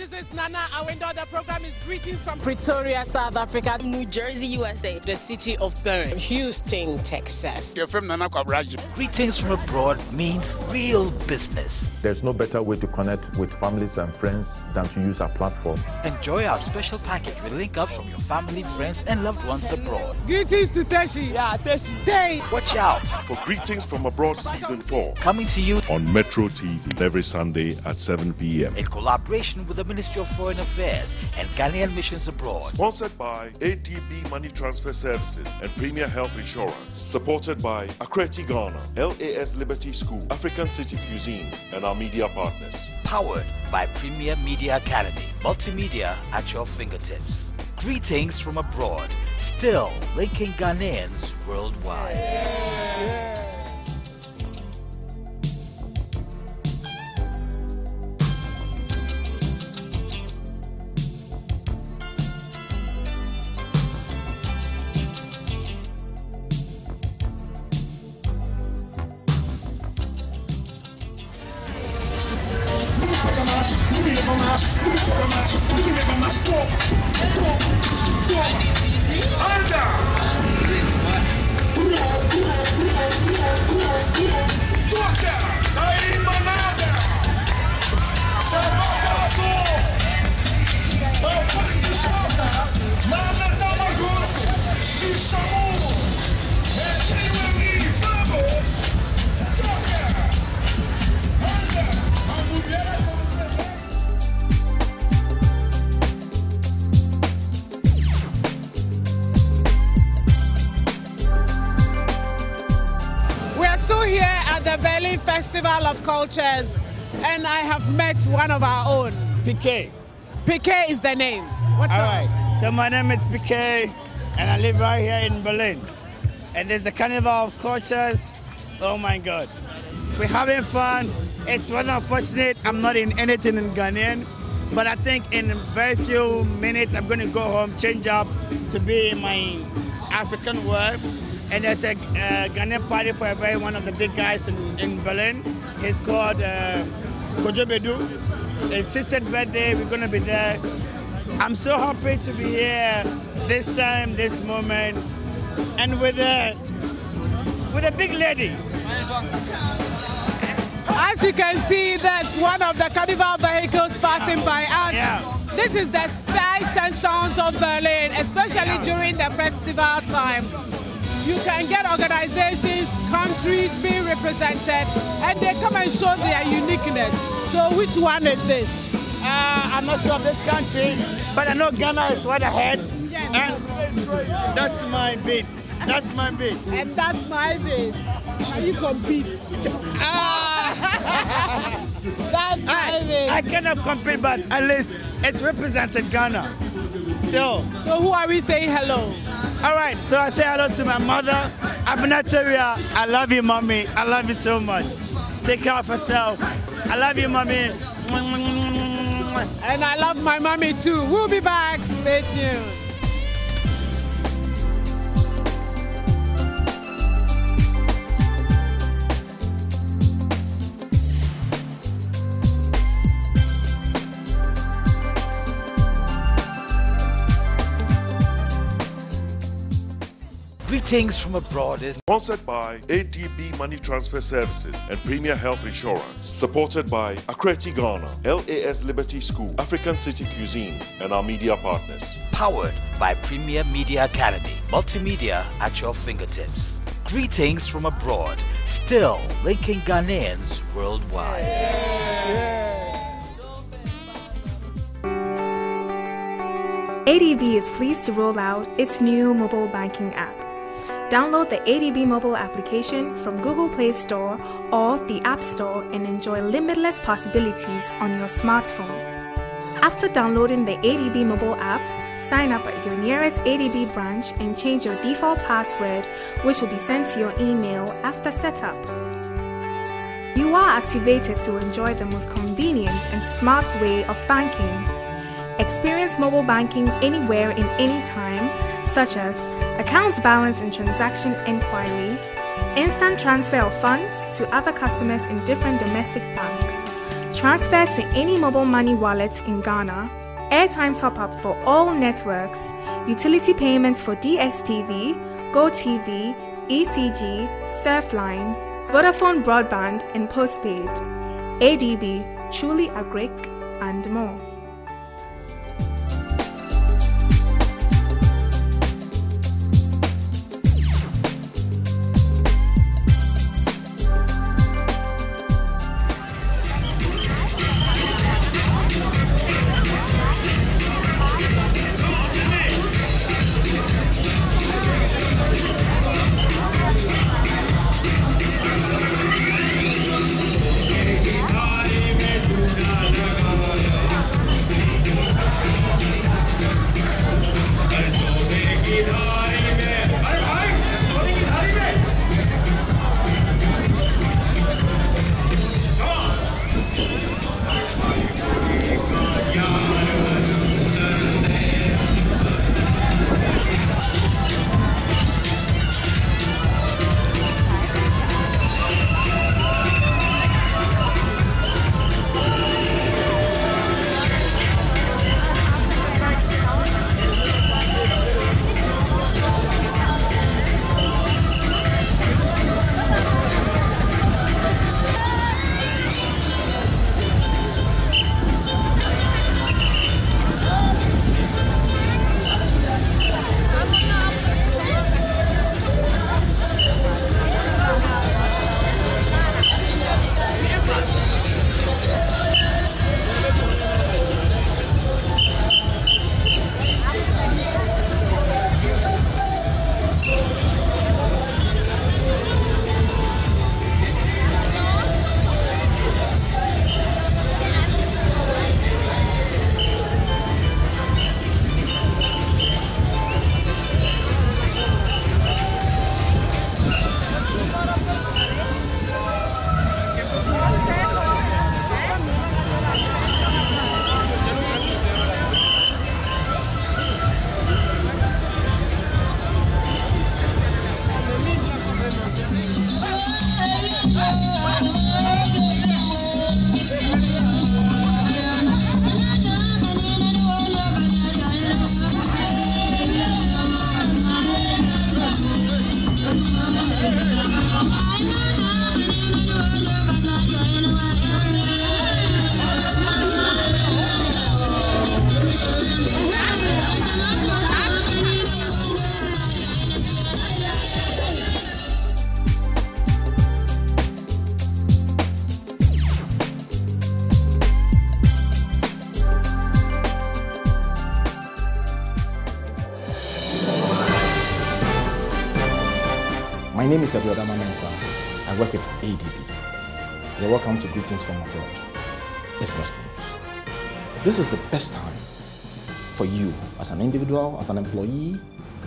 this is Nana Awendo. The program is Greetings from Pretoria, South Africa. New Jersey, USA. The city of Bern. Houston, Texas. You're from Nana Kwabraji. Greetings from abroad means real business. There's no better way to connect with families and friends than to use our platform. Enjoy our special package with link ups from your family, friends, and loved ones abroad. Greetings to Teshi. Yeah, Teshi. Day. Watch out for Greetings from Abroad Season 4. Coming to you on Metro TV every Sunday at 7 p.m. In collaboration with the Ministry of Foreign Affairs and Ghanaian Missions Abroad. Sponsored by ADB Money Transfer Services and Premier Health Insurance. Supported by Akreti Ghana, LAS Liberty School, African City Cuisine, and our media partners. Powered by Premier Media Academy. Multimedia at your fingertips. Greetings from abroad. Still linking Ghanaians worldwide. Yeah. Cultures, and I have met one of our own. PK. PK is the name. What's All up? right. So my name is PK, and I live right here in Berlin. And there's a carnival of cultures. Oh my God. We're having fun. It's one unfortunate I'm not in anything in Ghanaian, but I think in very few minutes I'm going to go home, change up to be in my African world and there's a uh, Ghanaian party for a very one of the big guys in, in Berlin. He's called uh, Kojo Bedu. His sister's birthday, we're gonna be there. I'm so happy to be here this time, this moment, and with a with a big lady. As you can see, that's one of the carnival vehicles passing by us. Yeah. This is the sights and sounds of Berlin, especially during the festival time you can get organizations, countries being represented, and they come and show their uniqueness. So which one is this? Uh, I'm not sure of this country, but I know Ghana is right ahead. Yes. And that's my beat. That's my beat. And that's my beat. Now you compete. Ah! that's my I, beat. I cannot compete, but at least it's represented Ghana. So. So who are we saying hello? All right, so I say hello to my mother, Abinateria. I love you, mommy. I love you so much. Take care of yourself. I love you, mommy. And I love my mommy too. We'll be back. Stay tuned. Greetings from abroad is sponsored by ADB Money Transfer Services and Premier Health Insurance. Supported by Akreti Ghana, LAS Liberty School, African City Cuisine, and our media partners. Powered by Premier Media Academy. Multimedia at your fingertips. Greetings from abroad. Still linking Ghanaians worldwide. Yeah. ADB is pleased to roll out its new mobile banking app. Download the ADB mobile application from Google Play Store or the App Store and enjoy limitless possibilities on your smartphone. After downloading the ADB mobile app, sign up at your nearest ADB branch and change your default password, which will be sent to your email after setup. You are activated to enjoy the most convenient and smart way of banking. Experience mobile banking anywhere in any time, such as account balance and transaction inquiry, instant transfer of funds to other customers in different domestic banks, transfer to any mobile money wallet in Ghana, airtime top up for all networks, utility payments for DSTV, GoTV, ECG, Surfline, Vodafone broadband, and postpaid. ADB, truly agric, and more. Is Mensah. I work with ADB. You're welcome to Greetings from Abroad. Business News. This is the best time for you as an individual, as an employee,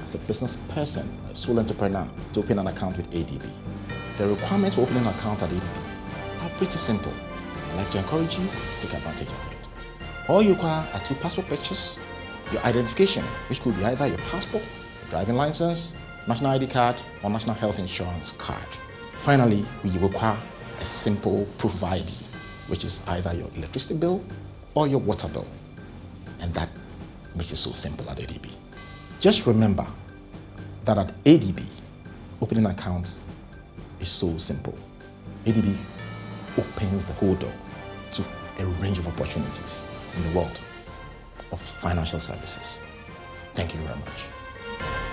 as a business person, a sole entrepreneur to open an account with ADB. The requirements for opening an account at ADB are pretty simple. I'd like to encourage you to take advantage of it. All you require are two passport pictures, your identification, which could be either your passport, your driving license, national ID card, or national health insurance card. Finally, we require a simple proof of ID, which is either your electricity bill or your water bill. And that makes it so simple at ADB. Just remember that at ADB, opening accounts is so simple. ADB opens the whole door to a range of opportunities in the world of financial services. Thank you very much.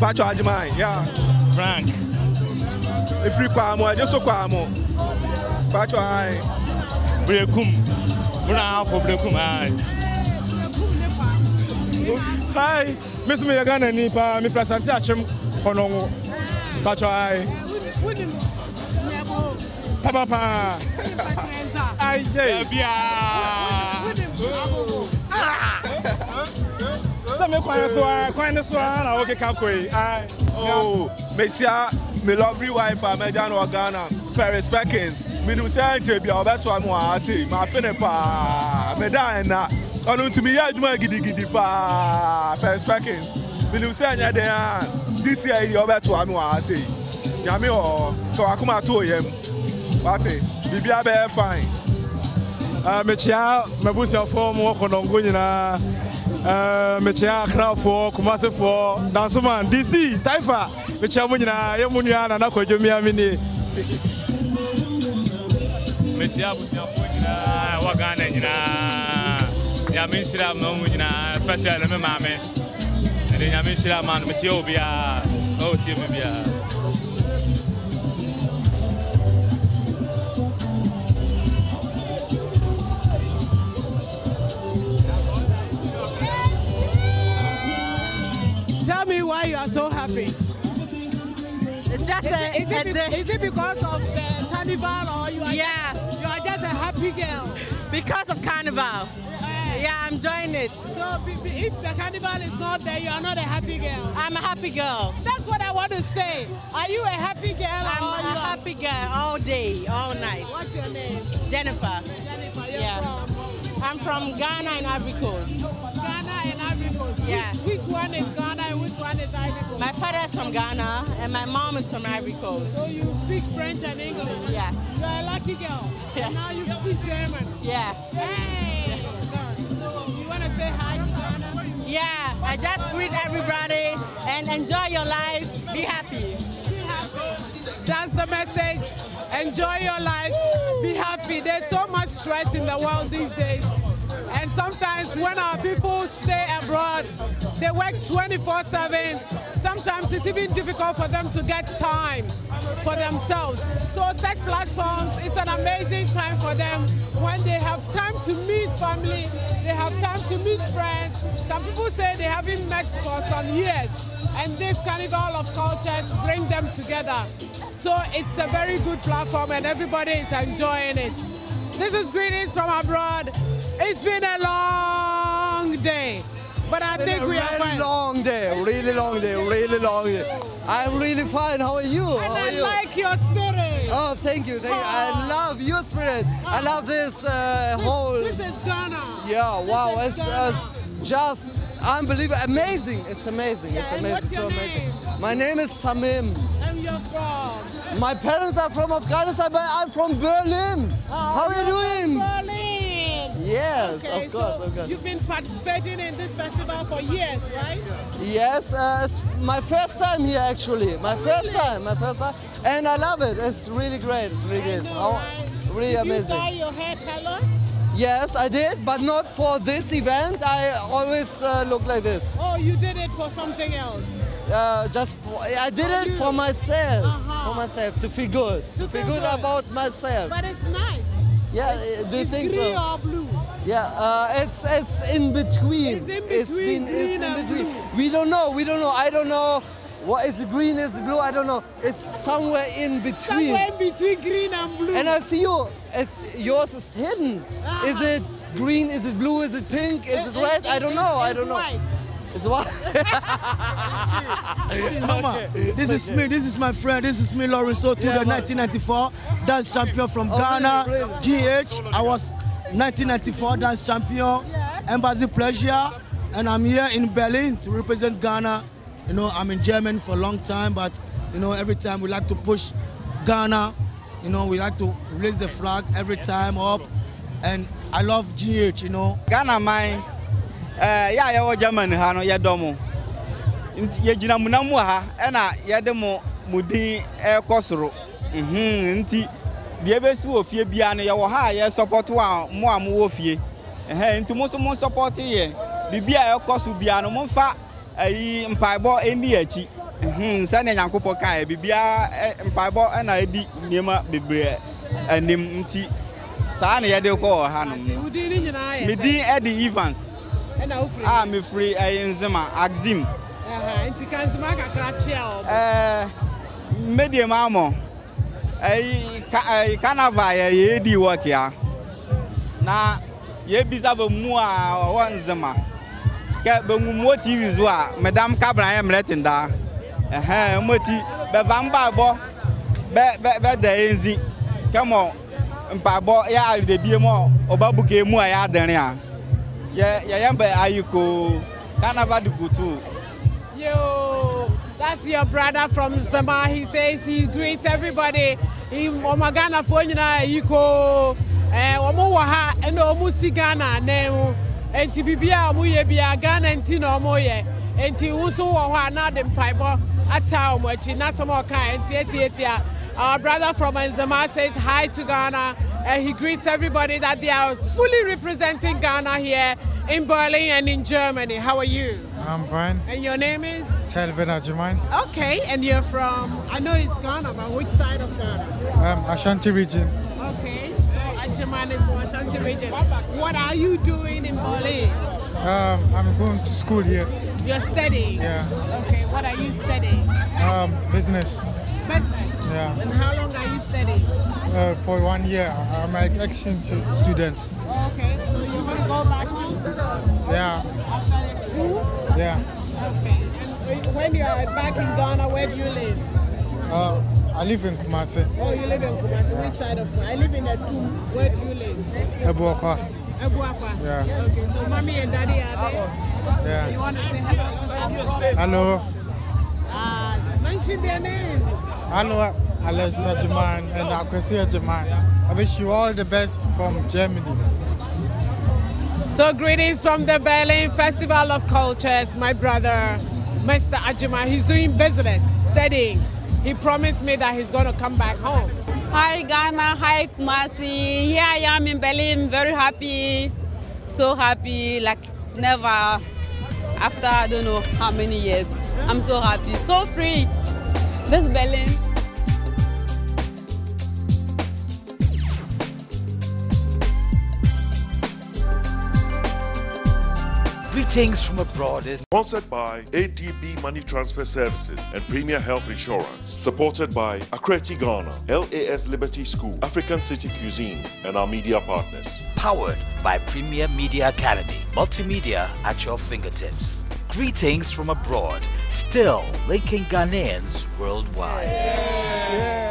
Pacho Ajimai, yeah. Frank. Ifri Kwamo, just so Kwamo. Pacho Ai. Brekum. Muna ako brekum ai. Hi, Miss Me Ghana ni pa mi frasanti achem onongo. Pacho Ai. Papa pa. Ai je. Bia. Sɛ me kwan so a, kwan ne so a na wokeka kɔ yi. Ai. Oh, mehyia me lovely wife a mɛgya no wɔ ghana paris perkins menim sɛ nkyɛ bia ɔbɛtoa me wɔ ha sei maafe ne paa meda ɛna ɔno nti meyɛ adwuma gidigidi paa paris perkins menim sɛ ɛnyɛ den a this year yi ɔbɛtoa me wɔ ha sei nyame wɔ sɛ wakoma to yam wate biribia bɛyɛ fine. Uh, mekyia m'abusuafoɔ mu wɔ kɔnɔngo nyinaa uh, mekyia akrafoɔ kumasefoɔ dansoman dc taifa mekyia mu nyinaa yɛ mu nua nana kɔdwomia me nie mekyia abusuafoɔ nyinaa wɔ ghana nyinaa nyame nhyira ma mu nyinaa especially me maame ɛde nyame nhyira ma no mekyia obiaa ɔwɔtie me biaa Tell me why you are so happy. It's just Is a, it, is, it, is it because of the carnival or you are Yeah. just, you are just a happy girl? because of carnival. Yeah, I'm enjoying it. So if the carnival is not there, you are not a happy girl. I'm a happy girl. That's what I want to say. Are you a happy girl I'm or a you are- happy girl all day, all night. What's your name? Jennifer. Jennifer, you're Yeah. from I'm from Ghana and Ivory Coast. Ghana and Ivory Coast. Yeah. Which, which one is My from Ghana and my mom is from Ivory Coast. So you speak French and English? Yeah. You are a lucky girl. Yeah. And now you speak German. Yeah. Hey! You want to say hi to Ghana? Yeah, I just greet everybody and enjoy your life. Be happy. Be happy. That's the message. Enjoy your life. Be happy. There's so much stress in the world these days. Sometimes when our people stay abroad, they work 24 7. Sometimes it's even difficult for them to get time for themselves. So, such platforms is an amazing time for them when they have time to meet family, they have time to meet friends. Some people say they haven't met for some years and this carnival of cultures bring them together. So it's a very good platform and everybody is enjoying it. This is greetings from abroad. It's been a long day, but I think we are fine. long day, really long day, really long day. I'm really fine. How are you? And How are I you? like your spirit. Oh, thank you. Thank you. I love your spirit. I love this uh, whole. This is Ghana. Yeah, wow. It's, it's just unbelievable. Amazing. It's amazing. It's Yeah, and amazing. what's your so amazing. My name is Samim. And you're from? My parents are from Afghanistan, but I'm from Berlin. How are you doing? from Berlin. Yes, Okay, of course, so of course. you've been participating in this festival for years, right? Yes, uh, it's my first time here actually. My first time, my first time, and I love it. It's really great. It's really great. How- really Did amazing. you dye your hair color? Yes, I did, but not for this event. I always uh, look like this. Oh, you did it for something else. Uh, just for, I did it for myself, Uh-huh. for myself to feel good, to, feel, good, about myself. But it's nice. yeah, uh, do you It's think green so? or blue? Yeah, uh, it's it's in between. It's in It's between been green it's in and between. blue. We don't know. We don't know. I don't know. What is green? Is blue? I don't know. It's somewhere in between. Somewhere in between green and blue. And I see you. It's yours is hidden. Is Ah. it green? Is it blue? Is it pink? Is it, red? I don't know. I don't know. white. It's white. Mama, this is me. This is my friend. This is me, Lawrence Soto, the 1994 dance champion from Ghana. really, really? GH. I was 1994 dance champion. Embassy Pleasure, and I'm here in Berlin to represent Ghana. You know, I'm in Germany for a long time, but you know, every time we like to push Ghana. You know, we like to raise the flag every time up, and I love GH. You know. ghana man ɛɛ yɛ a yɛwɔ germany ha no yɛdɔ mo nti yɛgyina mu na mu wɔ ha ɛna yɛde mo mo din ɛrekɔ soro Mhm, nti deɛ ebesi wɔ fie biara no yɛwɔ ha a yɛsɔpɔto a mo a mowɔ fie. Nti mo nso mo nsɔpɔto yɛ. Biribi a ɛkɔ so biara no momfa ayi mpaebɔ ɛni akyi. Sɛnea nyankopɔn kaeɛ biribiara mpaebɔ ɛna ɛdi nneɛma bebree anim nti saa na yɛde kɔ wɔ ha nom me din ɛde evans. A mefiri ɛyɛ nzema axim. Nti kansima kakra kyea ɔmo. ɛɛ mmedie mu amɔ carnaval ye di work ya. Na ye biza be mu a wanzima ke be mu mo tv zo a madam kabra ye mretinda eh eh moti be vamba bo be be be da enzi kemo mpabo ya ali de bie mo obabu ke mu a ya dere a. Ye ye yembe ayiko carnaval du gutu yo. That's your brother from Nzema. He says he greets everybody. Ọmọ Ghana fo nyinaa yi ko ọmọ wọ ha ẹna ọmọ si Ghana anan mu nti bibi a ọmọ yẹ bia Ghana nti na ọmọ yẹ nti nso wọ hɔ a na de mpaebɔ ata ọmọ akyi na sọm ɔka nti. Our brother from Nzema says hi to Ghana. Uh, he greets everybody that they are fully representing Ghana here in Berlin and in Germany. How are you? I'm fine. And your name is? Telvin Ajiman, Okay, and you're from, I know it's Ghana, but which side of Ghana? um, Ashanti region. Okay, so is from Ashanti region. What are you doing in Bali? Um, I'm going to school here. You're studying? Yeah. Okay, what are you studying? Um, business. Business. Yeah. And how long are you studying? Uh, for one year. I'm an exchange student. Okay, so you're going to go back home Yeah. after the school? Yeah. When you are back in Ghana, where do you live? Uh, I live in Kumasi. Oh, you live in Kumasi. Which side of Kumasi? I live in Atum. Where do you live? Ebuoka. Abuakwa. Yeah. Okay, so mommy and daddy are there. Yeah. You want to say hello to them? Hello. Uh, mention their names. Hello, Alex Ajiman and Akwesi Ajiman. I wish you all the best from Germany. So greetings from the Berlin Festival of Cultures, my brother, Mr. Ajima. He's doing business, studying. He promised me that he's going to come back home. Hi Ghana, hi Kumasi. Here I am in Berlin, very happy, so happy, like never. After I don't know how many years, I'm so happy, so free. This Berlin. Greetings from abroad is Sponsored by ADB Money Transfer Services and Premier Health Insurance. Supported by Akreti Ghana, LAS Liberty School, African City Cuisine, and our media partners. powered by Premier Media Academy. Multimedia at your fingertips. Greetings from abroad, still linking Ghanaians worldwide. So we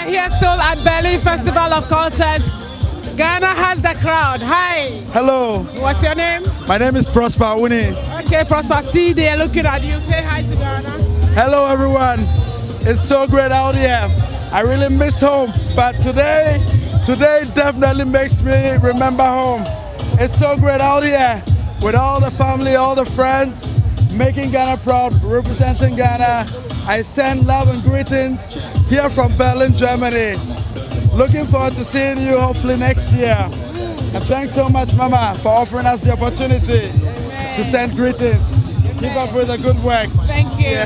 are here still at Berlin Festival of Cultures. Ghana has the crowd. Hi. Hello, What's your name? my name is Prosper Awuni. Okay, Prosper. See, they are looking at you. Say hi to Ghana. Hello, everyone. It's so great out here. I really miss home, but today, today definitely makes me remember home. It's so great out here with all the family, all the friends, making Ghana proud, representing Ghana. I send love and greetings here from Berlin, Germany. Looking forward to seeing you hopefully next year. And thanks so much, Mama, for offering us the opportunity to send greetings. Keep up with the good work. Thank you.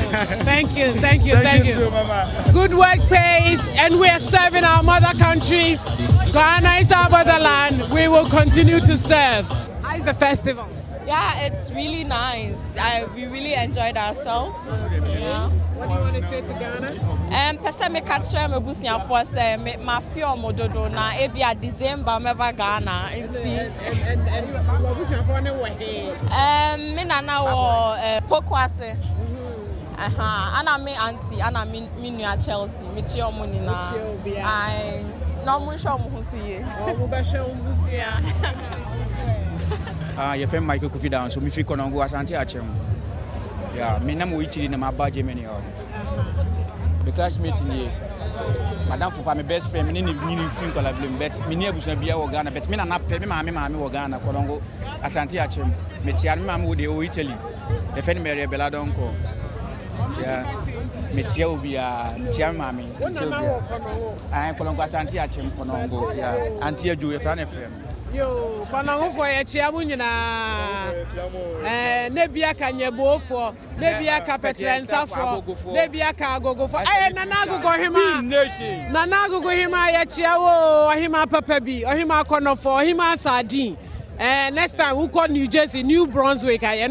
Thank you. Thank you. Thank Thank, you you. too, Mama. Good work pays, and we are serving our mother country. Ghana is our motherland. We will continue to serve. How's the festival? Yeah, it's really nice. I, we really enjoyed ourselves. Yeah. What do you want to say to Ghana? Um, pɛsɛ meka kyerɛ m'abusuafoɔ sɛ me- mafe ɔmo dodo na ebia december mɛba ghana nti um, me nana wɔ uh, poko ase Aha, ana me aunty ana me me nua chelsea mekyia ɔmo nyinaa Aye. na ɔmo nhwɛ ɔmo ho so yie Ah, yɛfrɛ me michael kofi down so mefiri kɔnɔngo asante akyɛm yeah, me nam italy na maba germany hɔ me classmate nie madam fopa me best friend me ne nyini firi nkɔla bilem but me ne abusua bia wɔ ghana but me nana pɛ me maame maame wɔ ghana kɔlɔngo asante akyem mekyia no me maame wɔ deɛ ɔwɔ italy. Yɛfɛ no mɛrɛ bɛla dɔnkɔ mekyia wo biaa mekyia me maame mekyia wo biaa kɔlɔngo asante akyem kɔlɔngo ya. Ante adwo yɛfra no ɛfrɛ no yo kɔnɔ ho fɔ yɛkyia mu nyinaa eh, ne bia ka nyɛboofoɔ ne bia ka pɛkyerɛnsafoɔ ne bia ka agogofoɔ ɛyɛ eh, nana agogo hema nana agogo hema yɛkyia wo ɔhema papa bi ɔhema akɔnɔfoɔ ɔhema eh, next time wokɔ new jersey new brunswick a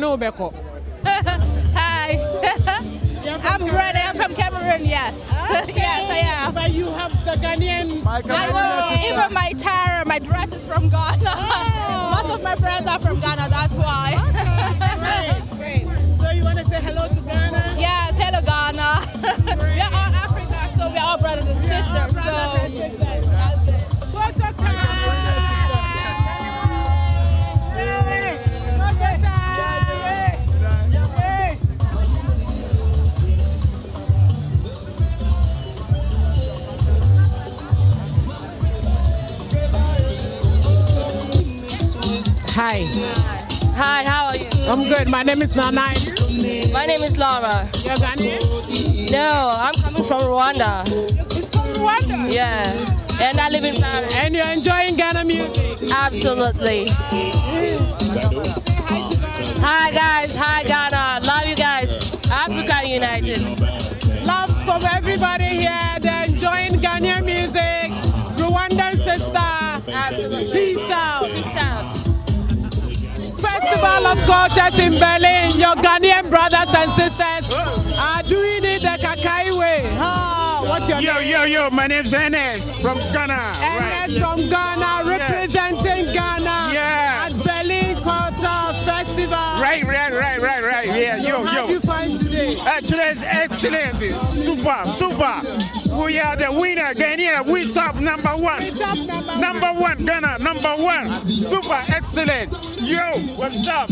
from Yes. Okay. yes, I am. But you have the Ghanaian. I know. Even my attire, my dress is from Ghana. Oh. Most of my friends are from Ghana. That's why. great, great. So you want to say hello to Ghana? Yes. Hello, Ghana. we are all Africa, so we are all brothers and sisters. So that's it. Hi. I'm good. My name is Nana. My name is Laura. You're Ghanaian? No, I'm coming from Rwanda. From Rwanda? Yeah. And I live in Paris. And you're enjoying Ghana music? Absolutely. Hi, guys. Hi, Ghana. Love you guys. Africa United. Festival of Cultures in Berlin. Your Ghanaian brothers and sisters are doing it the Kakai way. Oh, what's your yo, name? Yo, yo, yo, My name's Enes from Ghana. Enes from Ghana, representing it's excellent. Super, super. We are the winner, Ghana. We top number one. number one, Ghana, number one. Super, excellent. Yo, what's up?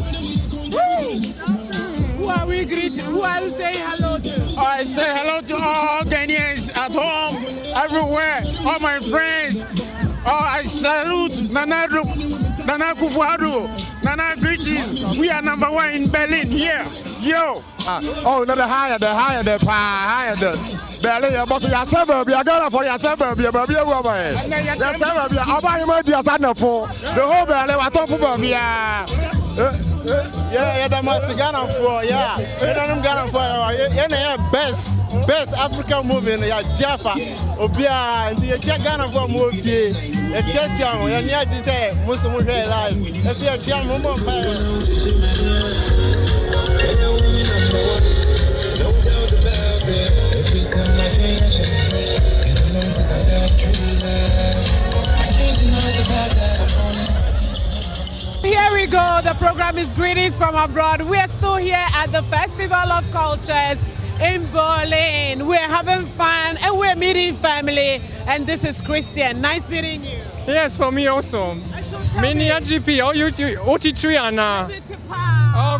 Who are we greeting? Who are you saying hello to? I say hello to all Ghanaians at home, everywhere, all my friends. Oh, I salute Nana, Nana Kufuadu, Nana greetings. We are number one in Berlin here. Yo. Oh na the higher the higher the paa higher the bɛɛle yɛ bɔ so yɛasɛ baabi a ghana fɔ yɛasɛ baabi a baabi awu ama yɛ yɛsɛ baabi a ɔba ahema di asa nɛfo the whole bɛɛle watɔfo baabi a yɛda mo ase ghanafoɔ yɛ yɛdanom ghanafoɔ yɛna yɛ best best african movie no yɛagye afa obiaa nti yɛkyia ghanafoɔ a mowɔ fie yɛkyiakyia mo yɛne agye sɛ mo so mohwɛ yɛ live ɛso yɛkyia mo mommɔ mpaeɛ Here we go. The program is Greetings from Abroad. We're still here at the Festival of Cultures in Berlin. We're having fun and we're meeting family. And this is Christian. Nice meeting you. Yes, for me also. Mini GP, oh, you, you, OT3 Anna.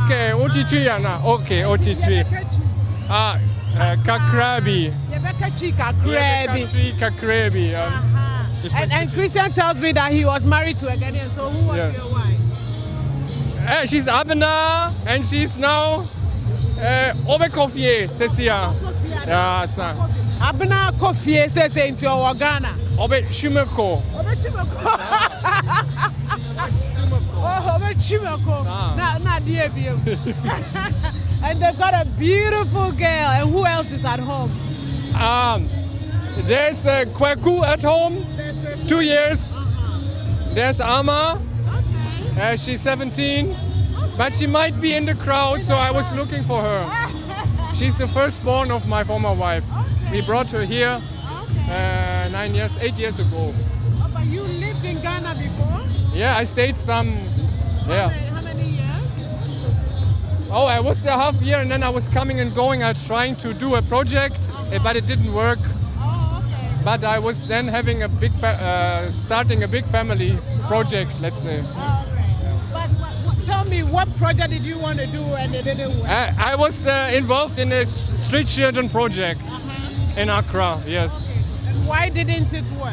Okay, OT3 Anna. Okay, OT3. Ah, uh, Kakrabi. Rebecca Chika Krebi. Chika Krebi. Um, And, and Christian tells me that he was married to a Ghanaian. So who was Yeah. your wife? uh, she's Abena and she's now uh, Obekofie, Cecia. Yeah, sir. Abena Kofi says into your Ghana. Obe Shumeko. Obe Chimoko. Oh, Obe. Na na dear And they've got a beautiful girl. And who else is at home? Um, there's uh, Kweku at home, two years. There's Ama, uh, she's 17, but she might be in the crowd, so I was looking for her. She's the firstborn of my former wife. We brought her here uh, nine years, eight years ago. Oh, but you lived in Ghana before? Yeah, I stayed some. Yeah. How many years? Oh, I was a half a year, and then I was coming and going. I was trying to do a project, eh, but it didn't work. Oh, okay. But I was then having a big, uh, starting a big family project, let's say. But what, what, tell me, what project did you want to do and it didn't work? I, I was uh, involved in a street children project in Accra, yes. And why didn't it work?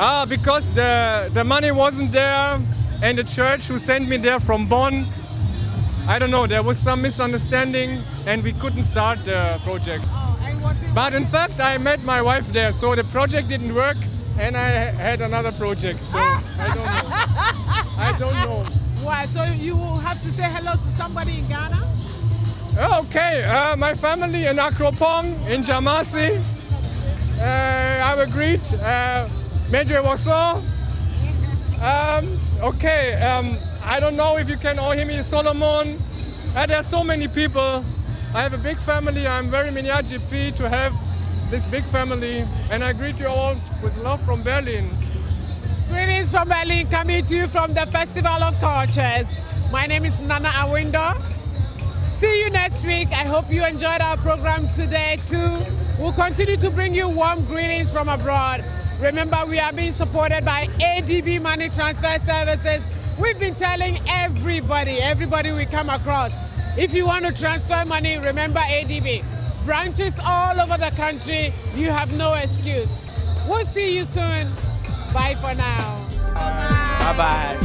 Ah, because the, the money wasn't there, and the church who sent me there from Bonn, I don't know, there was some misunderstanding, and we couldn't start the project. But in fact, I met my wife there, so the project didn't work, and I had another project. So I don't know. I don't know. Why? So you will have to say hello to somebody in Ghana? Okay, uh, my family in Akropong, in Jamasi. Uh, I've agreed. Uh, Major Waso. Um, okay, um, I don't know if you can all hear me. Solomon. Uh, there are so many people. I have a big family. I'm very Minyaji to have this big family. And I greet you all with love from Berlin. Greetings from Berlin, coming to you from the Festival of Cultures. My name is Nana Awindo. See you next week. I hope you enjoyed our program today too. We'll continue to bring you warm greetings from abroad. Remember, we are being supported by ADB Money Transfer Services. We've been telling everybody, everybody we come across, if you want to transfer money, remember ADB. Branches all over the country, you have no excuse. We'll see you soon. Bye for now. Bye bye.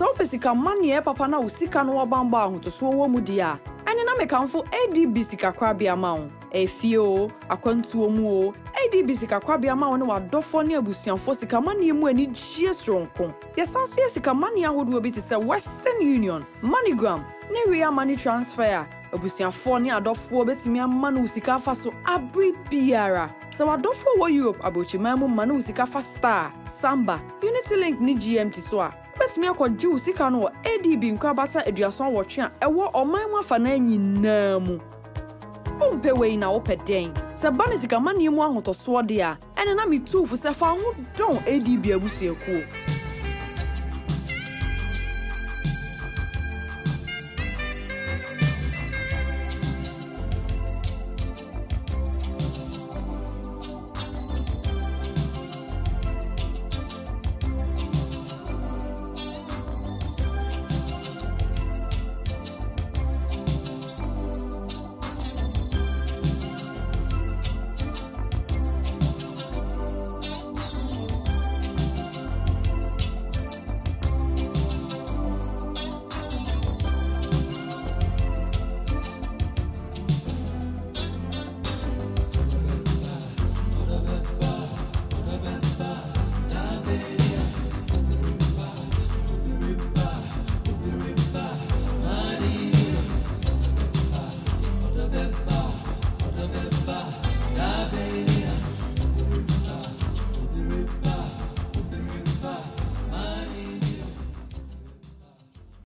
sɛ wopɛ sika mmaneɛ papa na wo sika no wɔbambɔ ahotosoɔ wɔ mu deɛ a ɛne na mekamfo adb sikakorabea ma wo ɛfie o akwantuo mu o adb sikakorabea ma wo ne wadɔfoɔ ne abusuafoɔ sikamanneɛ mu anigyie soronko. Yɛsan so yɛ sikamanneɛ ahodoɔ bi te sɛ western union. Moneygram ne ria money transfer a abusuafoɔ ne adɔfoɔ bɛtumi ama no sika afa so abere biara. Sɛ wadɔfoɔ wɔ europe aborɔkyiman mu ma ne wo sika fa star samba unity link ne gmt so a wobɛtumi akɔgye wo sika no wɔ adb nkorabata aduason awɔtwe a ɛwɔ ɔman mu afanan nyinaa mu wompɛ wei na wopɛ dɛn? Sɛ ba ne sikamanneɛ mu ahotɔsoɔ deɛ a ɛne na metuufo sɛ fa ho dɔn adb abusuakuo